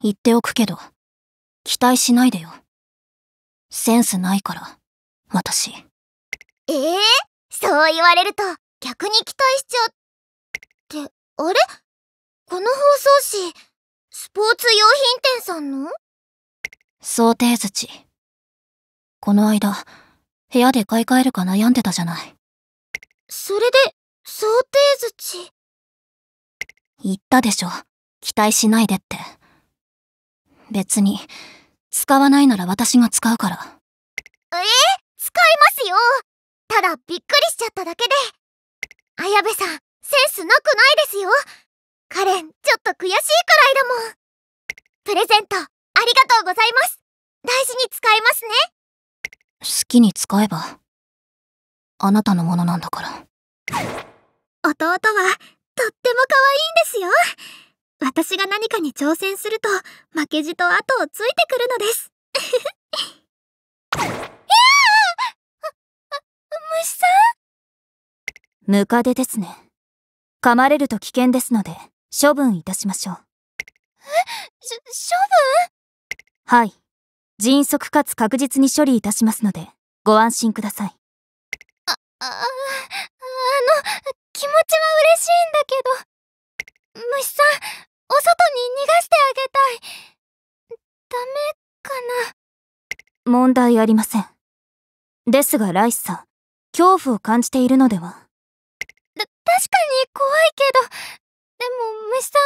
言っておくけど、期待しないでよ。センスないから、私。ええー、そう言われると逆に期待しちゃう。って、あれ？この放送紙、スポーツ用品店さんの？想定土。この間、部屋で買い替えるか悩んでたじゃない。それで、想定土。言ったでしょ。期待しないでって。別に、使わないなら私が使うから。えー、使いますよただびっくりしちゃっただけで。綾部さん、センスなくないですよ。カレン、ちょっと悔しいくらいだもん。プレゼント、ありがとうございます。大事に使いますね。好きに使えば。あなたのものなんだから。弟は、も可愛いんですよ。私が何かに挑戦すると、負けじと後をついてくるのです。いや虫さんムカデですね。噛まれると危険ですので、処分いたしましょう。えし、処分？はい。迅速かつ確実に処理いたしますので、ご安心ください。あ、あ、お外に逃がしてあげたい。ダメかな問題ありません。ですが、ライスさん、恐怖を感じているのでは？た、確かに怖いけど、でも虫さん